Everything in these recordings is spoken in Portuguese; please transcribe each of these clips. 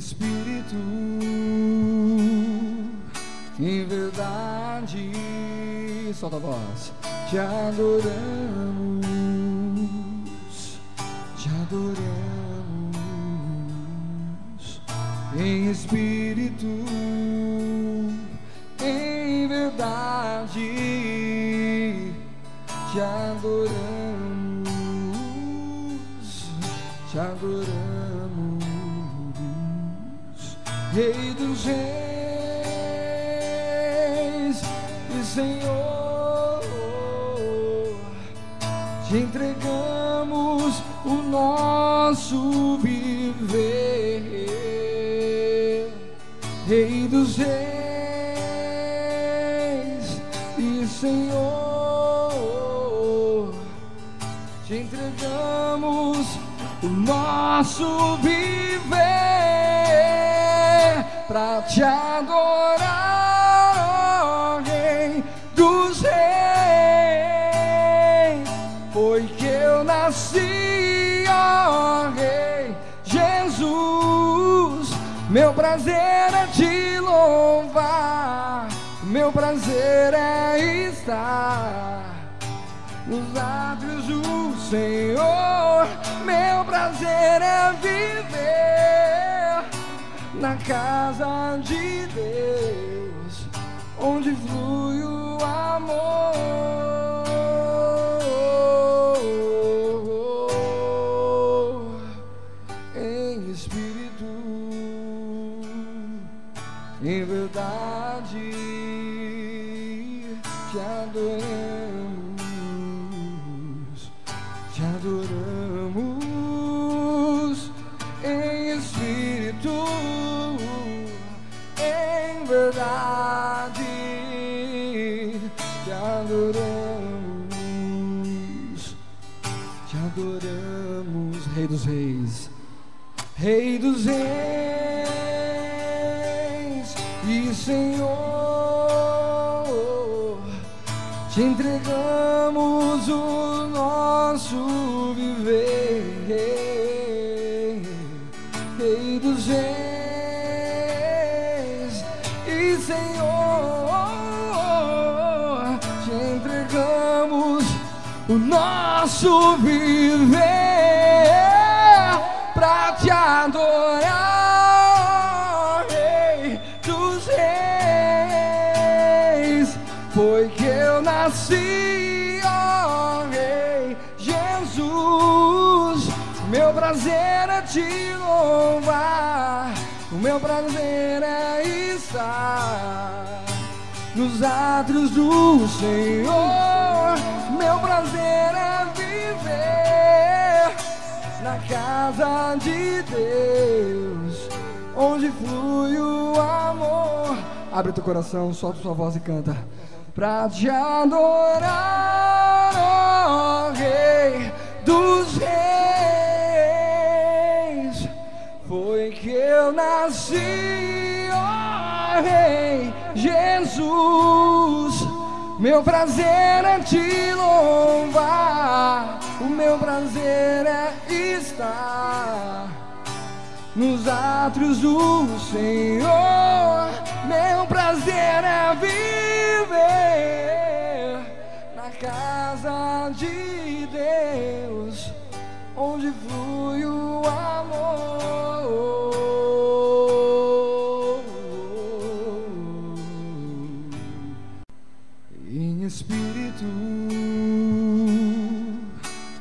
espírito, em verdade. Solta a voz. Te adoramos, te adoramos, em espírito, em verdade. Te adoramos, te adoramos. Rei dos Reis e Senhor, te entregamos o nosso viver, Rei dos Reis e Senhor, te entregamos o nosso viver para te adorar, oh, Rei dos Reis. Foi que eu nasci, oh, Rei Jesus. Meu prazer é te louvar, meu prazer é estar nos átrios do Senhor. Meu prazer é viver na casa de Deus, onde flui o amor. Em espírito, em verdade, te adoramos, adoramos, Rei dos Reis, Rei dos Reis e Senhor, te entregamos o nosso viver, Rei dos Reis. O nosso viver pra te adorar, Rei dos Reis. Foi que eu nasci, ó Rei Jesus. Meu prazer é te louvar, o meu prazer é estar nos átrios do Senhor. Meu prazer é viver na casa de Deus, onde flui o amor. Abre teu coração, solta sua voz e canta. Pra te adorar, ó Rei dos Reis, foi que eu nasci, ó Rei Jesus. Meu prazer é te louvar, o meu prazer é estar nos átrios do Senhor. Meu prazer é viver na casa de Deus, onde flui o amor. Espírito,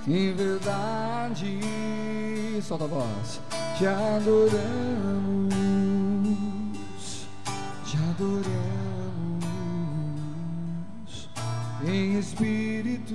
em verdade, solta a voz, te adoramos, te adoramos, em Espírito